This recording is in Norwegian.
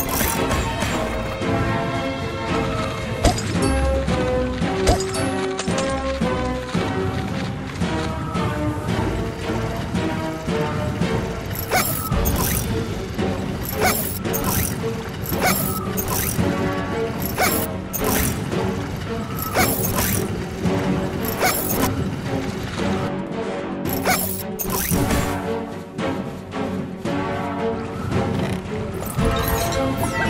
you Let's go.